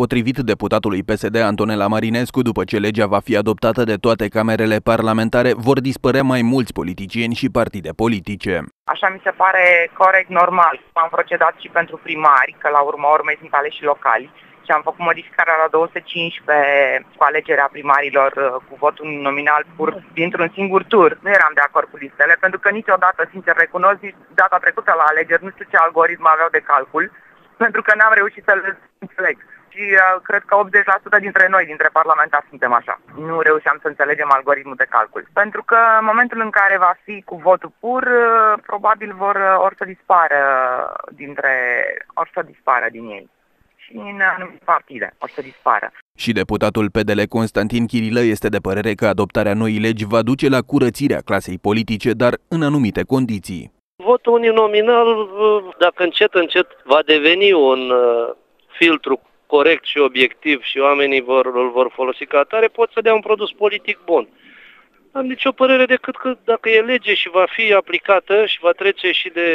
Potrivit deputatului PSD Antonela Marinescu, după ce legea va fi adoptată de toate camerele parlamentare, vor dispărea mai mulți politicieni și partide politice. Așa mi se pare corect, normal. Am procedat și pentru primari, că la urma urmei sunt aleși locali și am făcut modificarea la 215 cu alegerea primarilor uh, cu votul nominal pur dintr-un singur tur. Nu eram de acord cu listele, pentru că niciodată, sincer recunosc, data trecută la alegeri, nu știu ce algoritm aveau de calcul, pentru că n-am reușit să-l înțeleg și uh, cred că 80% dintre noi, dintre parlamentari, suntem așa. Nu reușeam să înțelegem algoritmul de calcul. Pentru că în momentul în care va fi cu votul pur, uh, probabil vor uh, ori să dispară dintre, ori să dispară din ei și în anumite partide, o să dispară. Și deputatul PDL Constantin Chirilă este de părere că adoptarea noii legi va duce la curățirea clasei politice, dar în anumite condiții. Votul uninominal, dacă încet, încet va deveni un filtru corect și obiectiv și oamenii vor, îl vor folosi ca atare, pot să dea un produs politic bun. Am nicio părere decât că dacă e lege și va fi aplicată și va trece și de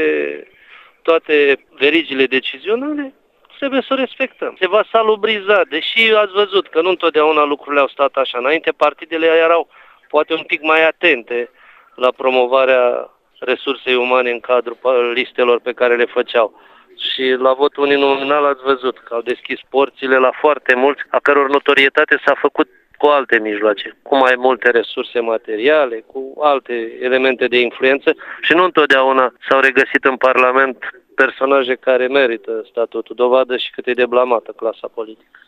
toate verigile decizionale, trebuie să o respectăm. Se va salubriza, deși ați văzut că nu întotdeauna lucrurile au stat așa. Înainte partidele erau poate un pic mai atente la promovarea resursei umane în cadrul listelor pe care le făceau și la votul uninominal ați văzut că au deschis porțile la foarte mulți, a căror notorietate s-a făcut cu alte mijloace, cu mai multe resurse materiale, cu alte elemente de influență și nu întotdeauna s-au regăsit în Parlament personaje care merită statutul, dovadă și cât e de blamată clasa politică.